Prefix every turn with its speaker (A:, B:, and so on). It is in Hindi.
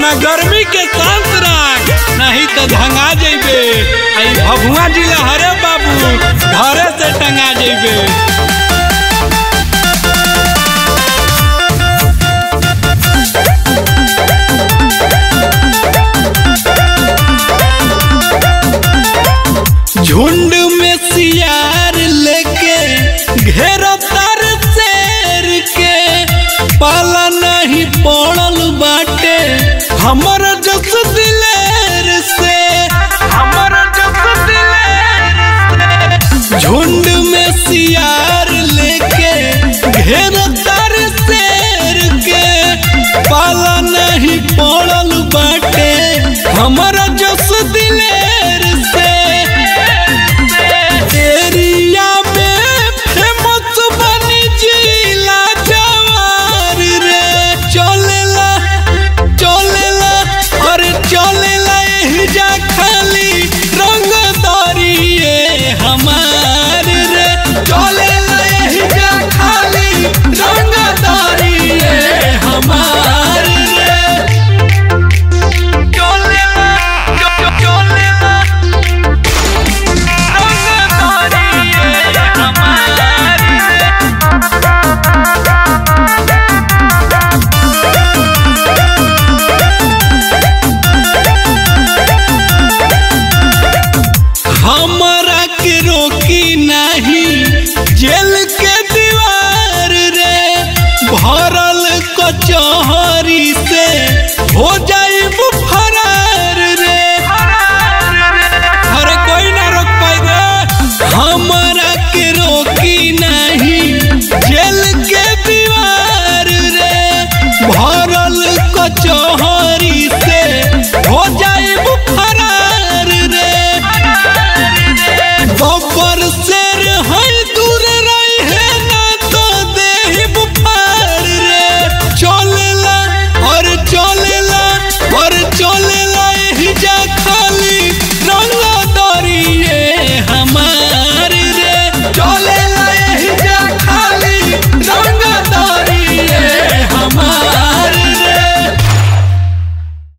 A: ना गर्मी के शांत रख। नहीं तो धंगा जेबे भगुआ जिला हरे बाबू, घरे से टंगा जेबे हमर जस दिलेर से हमर जस दिलेर से। झुंड